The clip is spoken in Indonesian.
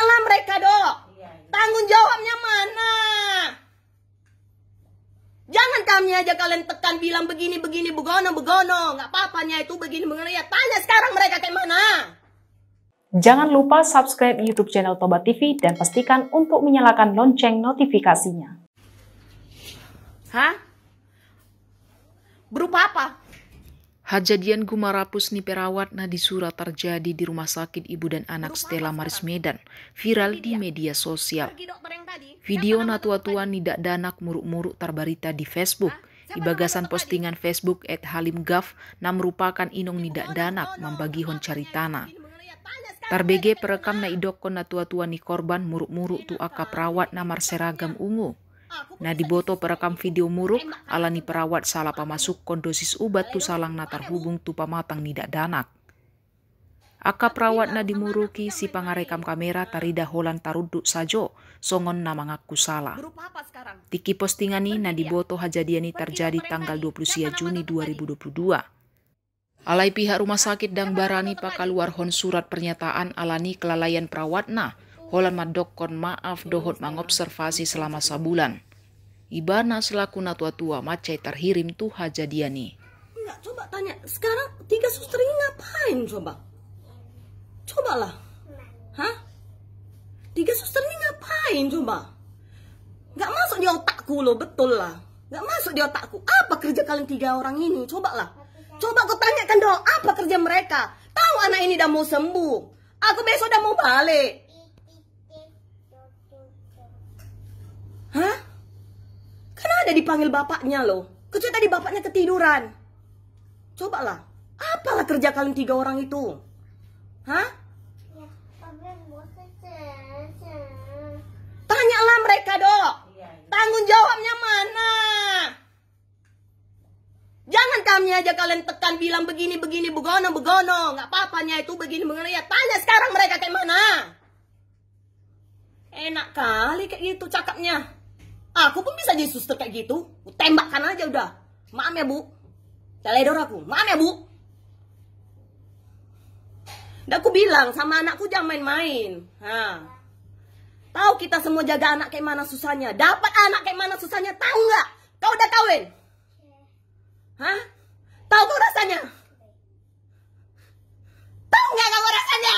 Tanyalah mereka, Dok. Tanggung jawabnya mana? Jangan kami aja kalian tekan bilang begini, begini, begono, begono. Nggak apa-apanya itu begini, begono. Ya tanya sekarang mereka kayak mana? Jangan lupa subscribe YouTube channel Toba TV dan pastikan untuk menyalakan lonceng notifikasinya. Hah? Berupa apa? Hajadian Gumarapus ni perawat na disura terjadi di Rumah Sakit Ibu dan Anak Stella Maris Medan, viral di media. sosial. Video na tua-tua nidak danak muruk-muruk terbarita di Facebook. Di bagasan postingan Facebook at Halim Gaf na merupakan inong nidak danak membagi hon caritana. Tarbege perekam na idokon na tua-tua ni korban muruk-muruk tu aka perawat na marseragam ungu. Nah di boto perekam video muruk alani perawat salah pamasuk kondosis ubat tu salang na terhubung tu pamatang nidak danak. Aka perawat na dimuruki si pangarekam kamera tarida holan taruduk sajo. Songon na mengaku salah. Tiki postingan ni na diboto hajadian ni terjadi tanggal 20 Juni 2022. Alai pihak rumah sakit dang barani pakaluar hon surat pernyataan alani kelalaian perawatna Holan madok kon maaf dohot mengobservasi selama sebulan. Ibana selaku natua-tua macai terhirim tuh hajadiani. Enggak, coba tanya. Sekarang tiga suster ini ngapain coba? Cobalah. Hah? Tiga suster ini ngapain coba? Nggak masuk di otakku loh, betul lah. Nggak masuk di otakku. Apa kerja kalian tiga orang ini? Cobalah. Coba kau tanyakan dong, apa kerja mereka? Tahu anak ini udah mau sembuh. Aku besok udah mau balik. Hah? Kan ada dipanggil bapaknya loh. Kecuali tadi bapaknya ketiduran. Cobalah. Apalah kerja kalian tiga orang itu? Hah? Tanyalah mereka, Dok. Tanggung jawabnya mana? Jangan kami aja kalian tekan bilang begini, begini, begono, begono. Nggak apa-apanya itu begini, begono. Ya tanya sekarang mereka kayak mana? Enak kali kayak gitu cakapnya. Aku pun bisa jadi suster kayak gitu. Tembakkan aja udah. Maaf ya, Bu. Teledor aku. Maaf ya, Bu. Udah aku bilang sama anakku jangan main-main. Hah. Tahu kita semua jaga anak kayak mana susahnya. Dapat anak kayak mana susahnya. Tahu nggak? Kau udah kawin? Hah? Tahu kau rasanya? Tahu nggak kamu rasanya?